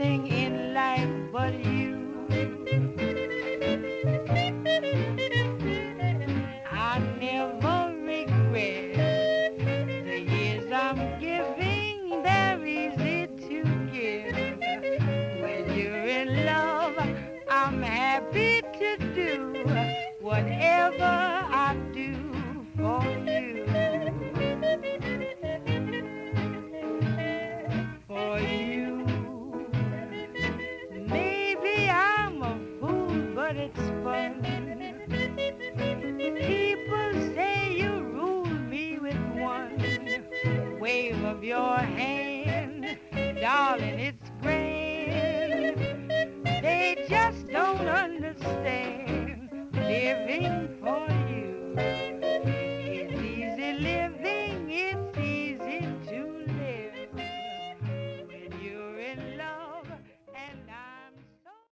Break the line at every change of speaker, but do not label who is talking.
everything in life but you. I never regret the years I'm giving, they're easy to give. When you're in love, I'm happy to do whatever I do. Wave of your hand. Darling, it's grand. They just don't understand